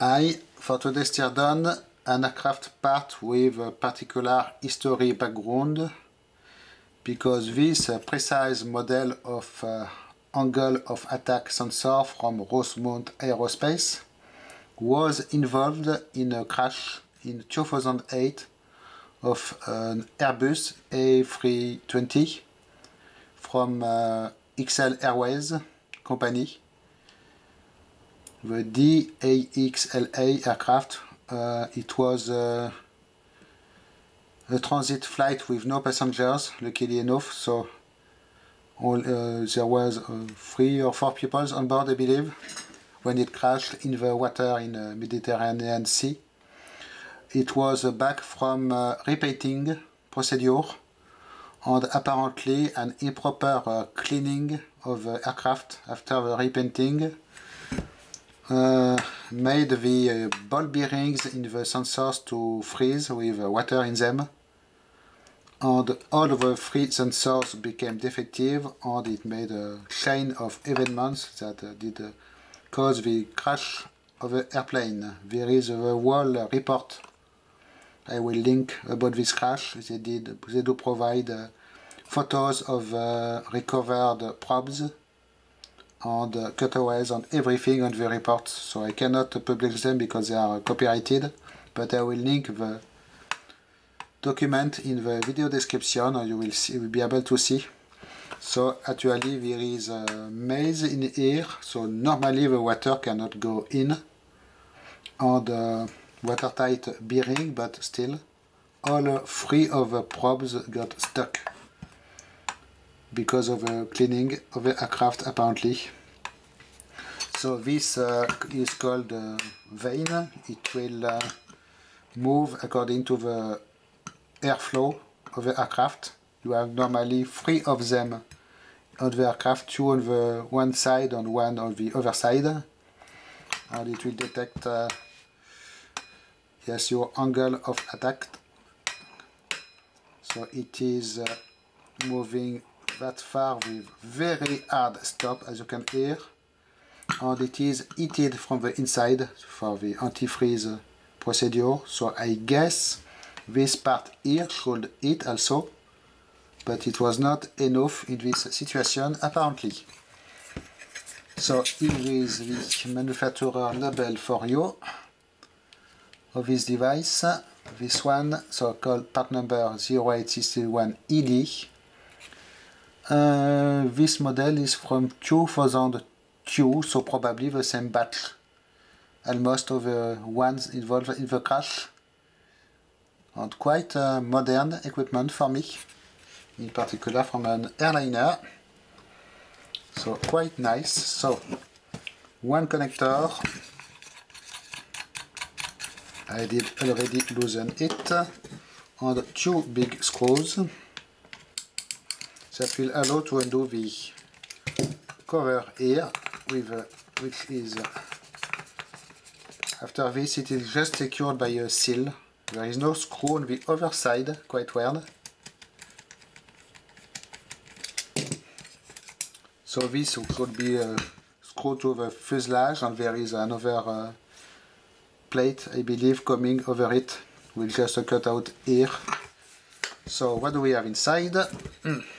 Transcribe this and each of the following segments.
I, for today's tear an aircraft part with a particular history background because this uh, precise model of uh, angle of attack sensor from Rosemount Aerospace was involved in a crash in 2008 of an Airbus A320 from uh, XL Airways company. The DAXLA aircraft, uh, it was uh, a transit flight with no passengers, luckily enough, so all, uh, there was three or four people on board, I believe, when it crashed in the water in the Mediterranean Sea. It was back from repainting procedure and apparently an improper uh, cleaning of the aircraft after the repainting made the uh, ball bearings in the sensors to freeze with water in them and all of the three sensors became defective and it made a chain of events that uh, did uh, cause the crash of the airplane. There is a whole report I will link about this crash. They did they do provide uh, photos of uh, recovered probes and uh, cutaways and everything on the report. So I cannot publish them because they are copyrighted, but I will link the document in the video description or you will, see, you will be able to see. So actually there is a maze in here, so normally the water cannot go in on the watertight bearing, but still all three of the probes got stuck because of a cleaning of the aircraft apparently. So this uh, is called uh, vane. It will uh, move according to the airflow of the aircraft. You have normally three of them on the aircraft, two on the one side and one on the other side. And it will detect uh, yes, your angle of attack. So it is uh, moving that far with very hard stop as you can hear. And it is heated from the inside for the antifreeze procedure. So I guess this part here should heat also but it was not enough in this situation apparently. So here is the manufacturer label for you of this device. This one so called part number 0861ED uh, this model is from 2002, so probably the same batch. Almost of the ones involved in the crash. And quite uh, modern equipment for me, in particular from an airliner. So quite nice. So one connector. I did already loosen it. And two big screws that will allow to undo the cover here with uh, which is uh, after this it is just secured by a seal. There is no screw on the other side quite weird. So this could be uh, screwed to the fuselage and there is another uh, plate I believe coming over it. We'll just cut out here. So what do we have inside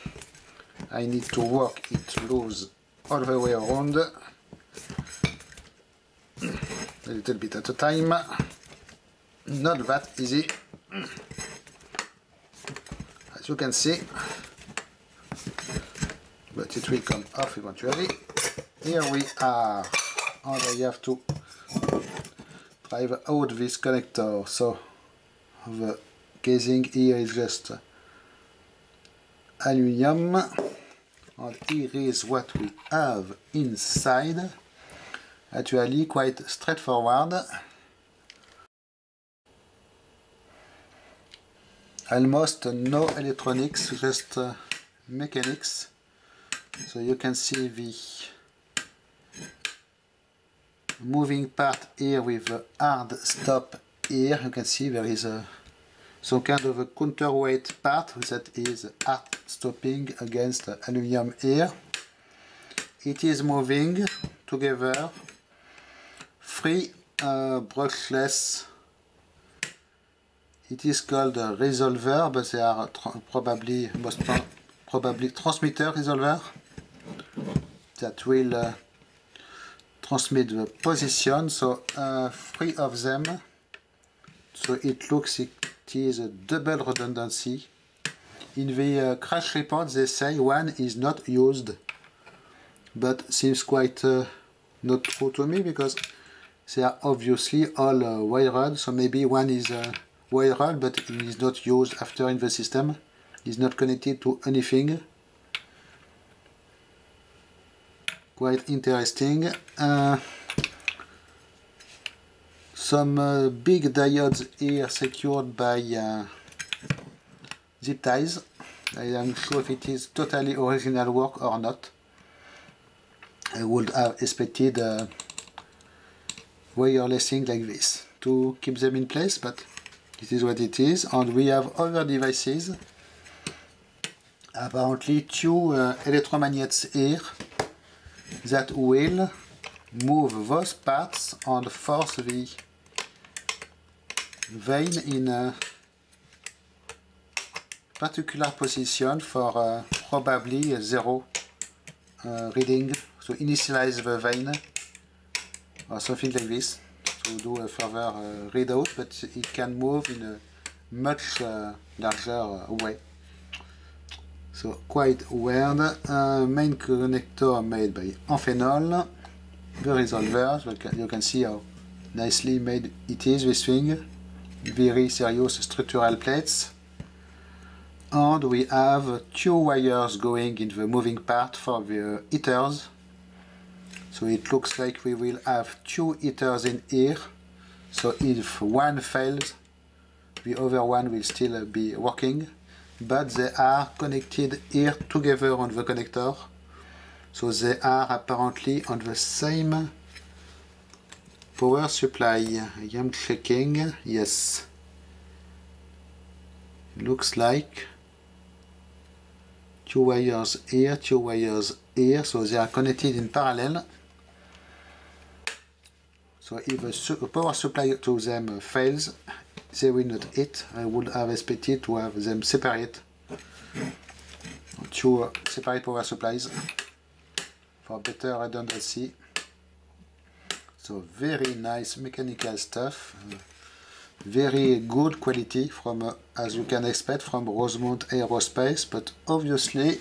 I need to work it loose all the way around. A little bit at a time. Not that easy. As you can see. But it will come off eventually. Here we are. And I have to drive out this connector. So the casing here is just aluminium. and here is what we have inside. Actually quite straightforward. Almost no electronics just uh, mechanics. So you can see the moving part here with the hard stop here. You can see there is a some kind of a counterweight part that is hard stopping against aluminum here. It is moving together three uh, brushless. It is called a resolver, but they are probably most probably transmitter resolver that will uh, transmit the position. So uh, three of them. So it looks it is a double redundancy. In the uh, crash report, they say one is not used, but seems quite uh, not true to me because they are obviously all uh, wired. So maybe one is uh, wired, but it is not used after in the system. It's not connected to anything. Quite interesting. Uh, some uh, big diodes here secured by uh, zip ties. I am sure if it is totally original work or not. I would have expected uh, wirelessing like this to keep them in place, but it is what it is. And we have other devices, apparently two uh, electromagnets here that will move those parts and force the vane in a particular position for uh, probably zero uh, reading. So initialize the vein or something like this to do a further uh, readout, but it can move in a much uh, larger uh, way. So quite weird. Main connector made by Amphenol. The resolver, you can see how nicely made it is, this thing very serious structural plates and we have two wires going in the moving part for the heaters. So it looks like we will have two heaters in here. So if one fails the other one will still be working. But they are connected here together on the connector. So they are apparently on the same power supply. I am checking. Yes. Looks like two wires here two wires here. So they are connected in parallel. So if a, su power supply to them fails they will not hit. I would have expected to have them separate. Two uh, separate power supplies for better redundancy. So very nice mechanical stuff. Very good quality from, uh, as you can expect, from Rosemount Aerospace, but obviously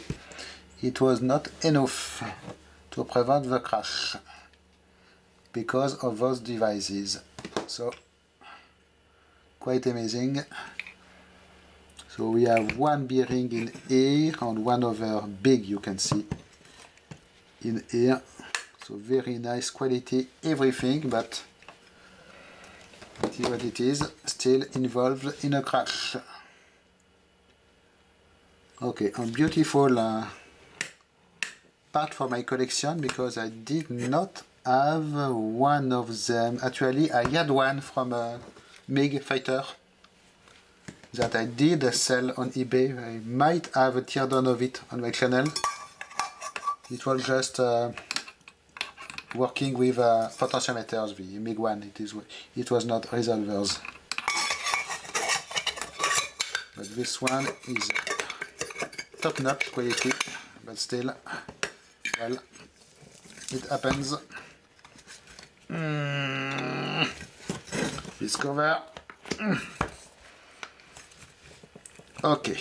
it was not enough to prevent the crash because of those devices. So quite amazing. So we have one bearing in here and one other big you can see in here so very nice quality everything but is what it is still involved in a crash. Okay a beautiful uh, part for my collection because I did not have one of them. Actually I had one from a MiG fighter that I did sell on eBay. I might have a teardown of it on my channel. It was just uh, working with uh, potentiometers, the MiG one, it, is, it was not resolvers. But this one is top-notch quality, but still, well, it happens. Mm. This cover. Okay.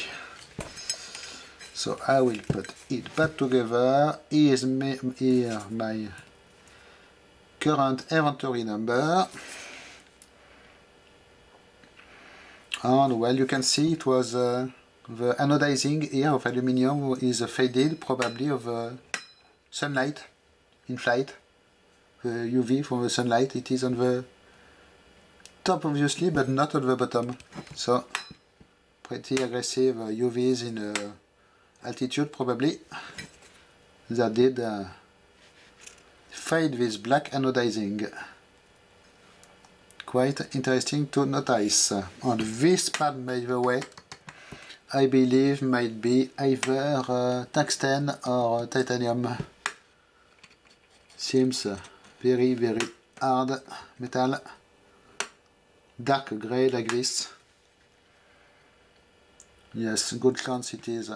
So I will put it back together. Here is my, here my current inventory number. And well you can see it was uh, the anodizing here of aluminium is faded probably of uh, sunlight in flight. The UV from the sunlight it is on the top obviously but not on the bottom. So pretty aggressive UVs in uh, altitude probably. That did uh, fade with black anodizing. Quite interesting to notice. On this part, by the way, I believe might be either uh, tungsten or titanium. Seems very, very hard metal, dark gray like this. Yes, good chance it is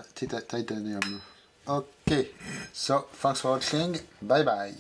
titanium. Okay, so thanks for watching, bye bye.